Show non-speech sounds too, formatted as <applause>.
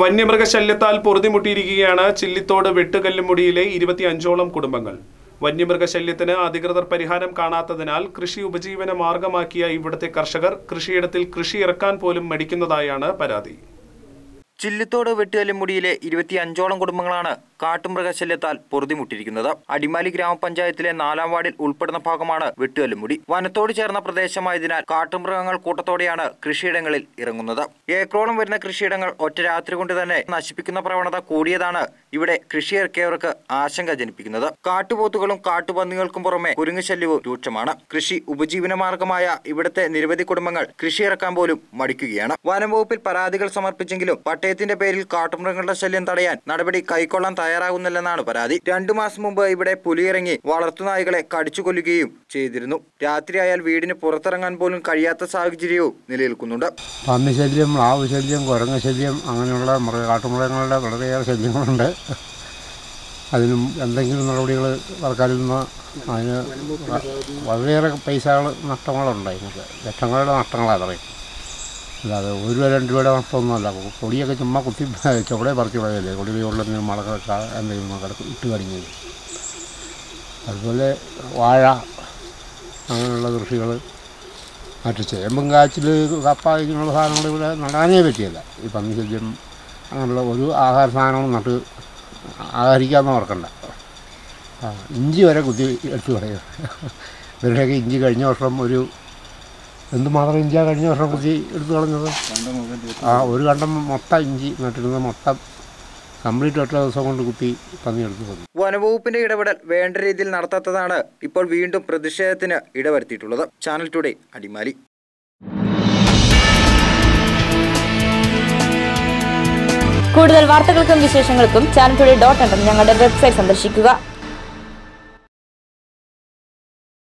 വന്യമൃഗശല്യത്താൽ പൊറുതിമുട്ടിയിരിക്കുകയാണ് ചില്ലിത്തോട് വെട്ടുകല്ലുമുടിയിലെ ഇരുപത്തി അഞ്ചോളം കുടുംബങ്ങൾ. വന്യമൃഗശല്യത്തിന് അധികൃതർ പരിഹാരം കാണാത്തതിനാൽ കൃഷി ഉപജീവന മാർഗമാക്കിയ ഇവിടുത്തെ കർഷകർ കൃഷിയിടത്തിൽ കൃഷി ഇറക്കാൻ പോലും മടിക്കുന്നതായാണ് പരാതി. ചില്ലിത്തോട് വെട്ടുകല്ലുമുടിയിലെ ഇരുപത്തി അഞ്ചോളം കുടുംബങ്ങളാണ് കാട്ടുമൃഗശല്യത്താൽ പൊറുതിമുട്ടിയിരിക്കുന്നത്. അടിമാലി ഗ്രാമപഞ്ചായത്തിലെ നാലാം വാർഡിൽ ഉൾപ്പെടുന്ന ഭാഗമാണ് വെട്ടുകല്ലുമുടി. വനത്തോട് ചേർന്ന പ്രദേശമായതിനാൽ കാട്ടുമൃഗങ്ങൾ കൂട്ടത്തോടെയാണ് കൃഷിയിടങ്ങളിൽ ഇറങ്ങുന്നത്. ഏക്കറോളം വരുന്ന കൃഷിയിടങ്ങൾ ഒറ്റ രാത്രി കൊണ്ട് തന്നെ നശിപ്പിക്കുന്ന പ്രവണത കൂടിയതാണ് ഇവിടെ കൃഷി ഇറക്കിയവർക്ക് ആശങ്ക ജനിപ്പിക്കുന്നത്. കാട്ടുപോത്തുകളും കാട്ടുപന്നികൾക്കും പുറമെ കുരുങ്ങുശല്യവും രൂക്ഷമാണ്. കൃഷി ഉപജീവന മാർഗമായ ഇവിടുത്തെ നിരവധി കുടുംബങ്ങൾ കൃഷി ഇറക്കാൻ പോലും മടിക്കുകയാണ്. വനംവകുപ്പിൽ പരാതികൾ സമർപ്പിച്ചെങ്കിലും പട്ടയത്തിന്റെ പേരിൽ കാട്ടുമൃഗങ്ങളുടെ ശല്യം തടയാൻ നടപടി കൈക്കൊള്ളാൻ തയ്യാറാകുന്നില്ലെന്നാണ് പരാതി. രണ്ടു മാസം മുമ്പ് ഇവിടെ പുലിയിറങ്ങി വളർത്തുനായ്കളെ കടിച്ചു കൊല്ലുകയും ചെയ്തിരുന്നു. രാത്രിയായാൽ വീടിന് പുറത്തിറങ്ങാൻ പോലും കഴിയാത്ത സാഹചര്യവും നിലനിൽക്കുന്നുണ്ട്. പന്നി ശല്യം മ്ലാവ് ശല്യം കുരങ്ങ ശല്യം അങ്ങനെയുള്ള മൃഗ കാട്ടുമൃഗങ്ങളുടെ വളരെയേറെ ശല്യങ്ങളുണ്ട്. അതിനും എന്തെങ്കിലും നടപടികൾ സർക്കാരിൽ നിന്ന് അതിന് വളരെയേറെ പൈസകൾ നഷ്ടങ്ങളുണ്ട്. അതിനൊക്കെ ലക്ഷങ്ങളുടെ നഷ്ടങ്ങളാണ് പറയും അല്ലാതെ ഒരു രൂപ രണ്ട് രൂപയുടെ നഷ്ടമൊന്നുമല്ല കൊടിയൊക്കെ ചുമ്മാ കുത്തി <laughs> ചുവടെ പറിച്ചു കളയല്ലേ? കൊടി ഉള്ളെന്തെങ്കിലും മളകളൊക്കെ എന്തെങ്കിലും കിടക്കും ഇട്ട് കടിഞ്ഞത് അതുപോലെ വാഴ അങ്ങനെയുള്ള കൃഷികൾ മറ്റു ചേമ്പും കാച്ചിൽ കപ്പ ഇങ്ങനെയുള്ള സാധനങ്ങൾ ഇവിടെ നടാനേ പറ്റിയല്ല. ഈ പന്നി ശല്യം അങ്ങനെയുള്ള ഒരു ആഹാര സാധനവും നട്ട് ആഹരിക്കാമെന്ന് ഓർക്കണ്ട. ഇഞ്ചി വരെ കുത്തി എടുത്ത് കളയുക. ഇവരുടെയൊക്കെ ഇഞ്ചി കഴിഞ്ഞ വർഷം ഒരു എന്തുമാത്രം ഇഞ്ചിയാണ് കഴിഞ്ഞ വർഷം കുത്തി എടുത്തു കളഞ്ഞത്? ആ ഒരു കണ്ടം മൊത്തം ഇഞ്ചി നട്ടിരുന്നത് മൊത്തം കംപ്ലീറ്റ് ഒറ്റ ദിവസം കൊണ്ട് കുത്തി പന്നിയെടുത്തു എടുത്ത് കൊന്നു വനവകുപ്പിന്റെ ഇടപെടൽ വേണ്ട രീതിയിൽ നടത്താത്തതാണ് ഇപ്പോൾ വീണ്ടും പ്രതിഷേധത്തിന് ഇടവരുത്തിയിട്ടുള്ളത്. Channel today Adimali. കൂടുതൽ വാർത്തകൾക്കും വിശേഷങ്ങൾക്കും ചാനൽ ടുഡേ ഡോട്ട് ഞങ്ങളുടെ വെബ്സൈറ്റ് സന്ദർശിക്കുക.